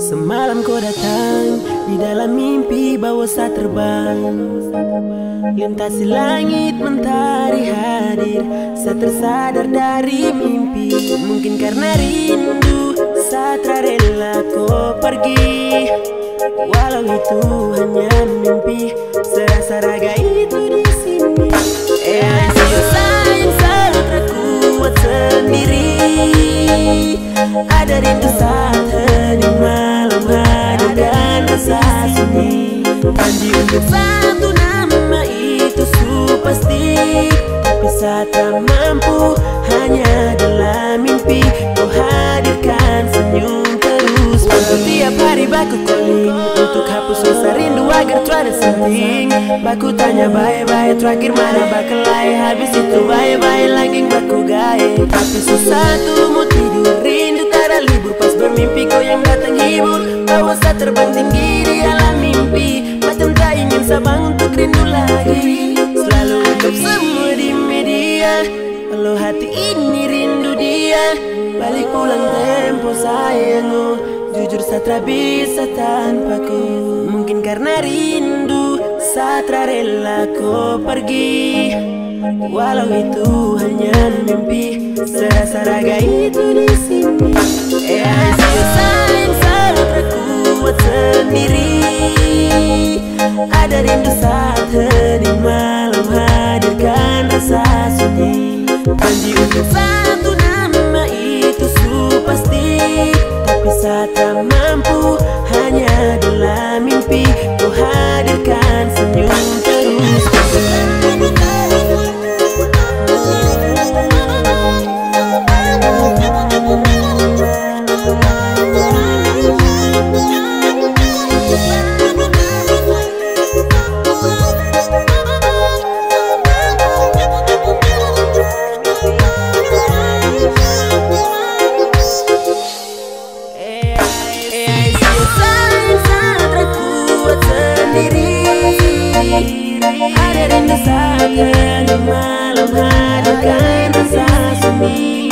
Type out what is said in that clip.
Semalam kau datang Di dalam mimpi bawa sa terbang. Lintasi langit mentari hadir Saya tersadar dari mimpi. Mungkin karena rindu Saya rela kau pergi. Walau itu hanya mimpi Serasa raga itu di sini. Eh, Janji untuk satu nama itu su pasti Tapi saat tak mampu hanya dalam mimpi. Kau hadirkan senyum terus. Untuk tiap hari baku calling. Untuk hapus rasa rindu agar tu ada setting Baku tanya bye-bye terakhir mana bakelai? Habis itu bye-bye lagi baku gaya Tapi susah tuh mau tidur. Rindu tak ada libur. Pas bermimpi kau yang datang hibur. Bawa terbang tinggi di alam mimpi Sabang untuk rindu lagi Selalu semua di media. Kalau hati ini rindu dia Balik pulang tempo sayangku. Jujur satra bisa tanpaku Mungkin karena rindu Satra rela kau pergi. Walau itu hanya mimpi Serasa raga itu rindu saat hening malam hadirkan rasa sunyi Janji untuk satu nama itu su pasti Tapi saat tak mampu hanya dalam mimpi Kau hadirkan senyum mahali kama sasa ni